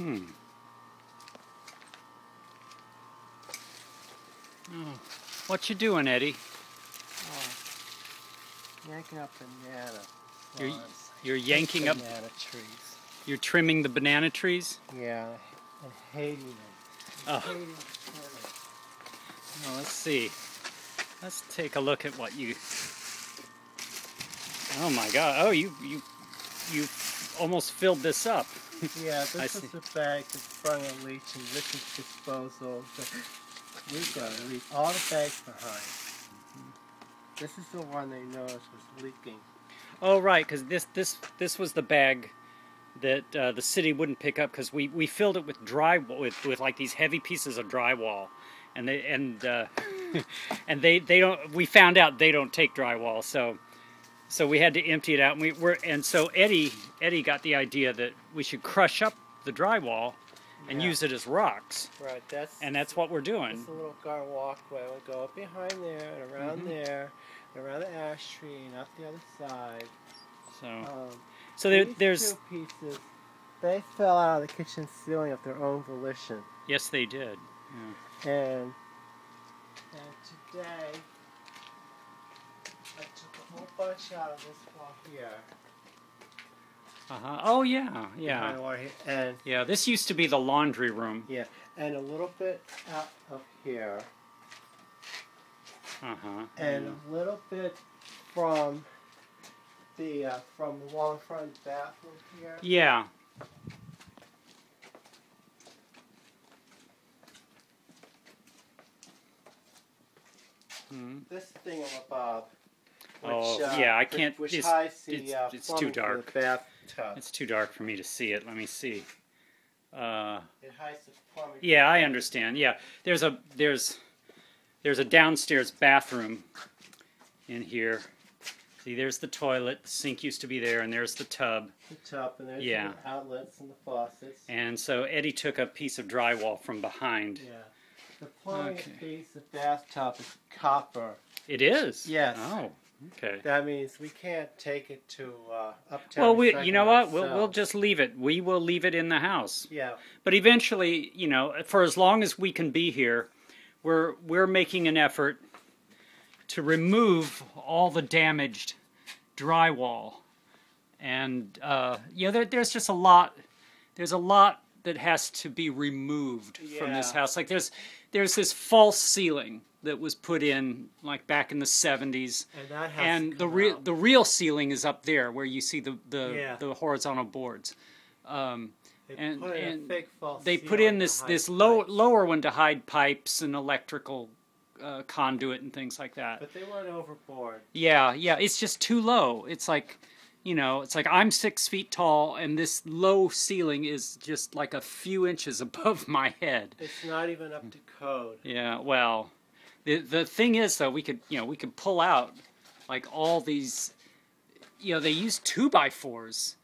Hmm. Oh. What you doing, Eddie? Oh, yanking up banana You're-. You're yanking up. banana trees. You're trimming the banana trees. Yeah, and hating them. Oh. Hating trimming. Well, let's see. Let's take a look at what you. Oh my God! Oh, you you you almost filled this up. Yeah, this is the bag that's sprung a leach and liquid disposal. The- We've got to leave all the bags behind. This is the one they noticed was leaking. Oh, right, because this this this was the bag that uh, the city wouldn't pick up because we, we filled it with dry with with like these heavy pieces of drywall, and they and uh, and they they don't. We found out they don't take drywall, so so we had to empty it out. And we were and so Eddie Eddie got the idea that we should crush up the drywall and Yeah. use it as rocks, Right, that's and that's what we're doing. It's a little guard walkway. We'll go up behind there and around Mhm. there, and around the ash tree and up the other side. So Um, so there, these there's two pieces. They fell out of the kitchen ceiling of their own volition, yes they did. Yeah. and and today I took a whole bunch out of this wall here. Uh-huh. Oh yeah, yeah, here, and yeah. This used to be the laundry room. yeah, and a little bit out of here. Uh huh. and a little bit from the uh, from the wall in front the bathroom here. Yeah. Hmm. This thing above. Which, Oh, uh, yeah, I can't- Which, it's- hides the it's- uh, it's too dark. It's too dark for me to see it. Let me see. Uh, it hides the plumbing. yeah, I understand. Yeah, there's a there's there's a downstairs bathroom in here. See, there's the toilet. The sink used to be there, and there's the tub. The tub and there's Yeah. the outlets and the faucets. And so Eddie took a piece of drywall from behind. yeah. The plumbing Okay. piece of bathtub is copper. It is. Yes. Oh, okay. That means we can't take it to uh, uptown. Well, we, you know what? We'll we'll just leave it. We will leave it in the house. Yeah. But eventually, you know, for as long as we can be here, we're we're making an effort to remove all the damaged drywall, and uh, you know, there, there's just a lot. There's a lot that has to be removed from this house. Like there's there's this false ceiling that was put in like back in the 70s And that has and the real the real ceiling is up there where you see the the, Yeah. the horizontal boards. Um, They and- put and fake false they put in this this low, lower one to hide pipes and electrical uh, conduit and things like that. But they went overboard. Yeah, yeah, it's just too low. It's like, you know, it's like I'm six feet tall and this low ceiling is just like a few inches above my head. It's not even up to code. Yeah, well, the the thing is though, we could you know we could pull out like all these, you know, they use two by fours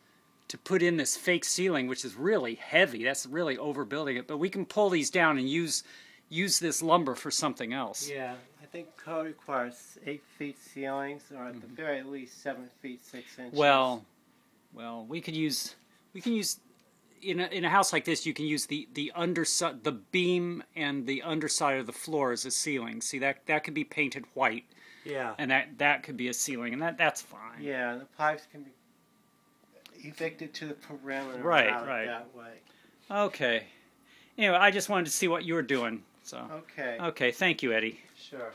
to put in this fake ceiling, which is really heavy. That's really overbuilding it. But we can pull these down and use use this lumber for something else. Yeah, I think code requires eight feet ceilings, or at the very least seven feet six inches. Mm-hmm. Well, well, we could use we can use in a, in a house like this. You can use the the underside, the beam, and the underside of the floor as a ceiling. See that that could be painted white, yeah, and that that could be a ceiling, and that that's fine. yeah, the pipes can be evicted to the perimeter. Right, right. That way. Okay. Anyway, I just wanted to see what you were doing. So Okay. okay, thank you, Eddie. Sure.